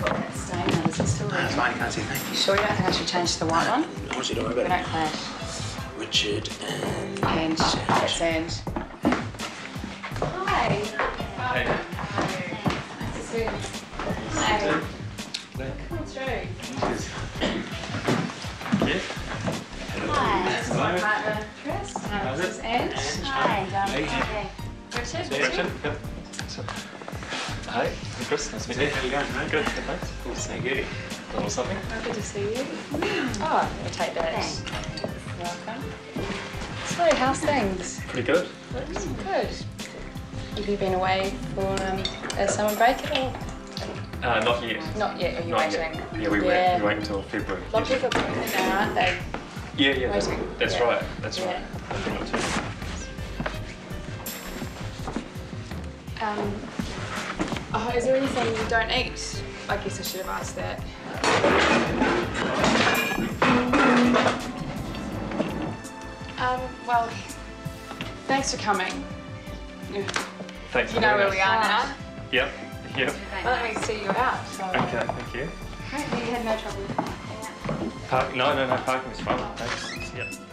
fine. You can't see. Thank you. Sure you don't think I should change to the white one? I want you to worry We about don't it. clash. Richard and And that's Ange. Hi. Hey. Nice to see you. Hi. Come through. Yeah. Hi. This is my partner, Chris. Um, How's this is it? Ange. Hi. And, um, Okay. Richard. Richard? Yep. So- Hi, I'm Chris. Nice to meet you. How you going, mate? Good, good, thanks. Cool. Thank you. A little something? Oh, good to see you. Oh, we'll take that. Thanks. Welcome. So, how's things? Pretty good. Thanks. Good. Have you been away for um, a summer break at all? Uh, not yet. Not yet. Are you Not waiting? yet. Yeah, we wait. Yeah. We wait until February. A lot of people are now, aren't they? Yeah, yeah. That's, that's Yeah. right. That's Yeah. right. I'm doing too. Um, oh, is there anything you don't eat? I guess I should have asked that. Um, well, thanks for coming. You Thanks for know where us. we are now. Yep. Yep. Well, let me see you out. So. Okay. Thank you. Hope you had no trouble. Park, no, no, no. Parking is fine. Thanks. Yep.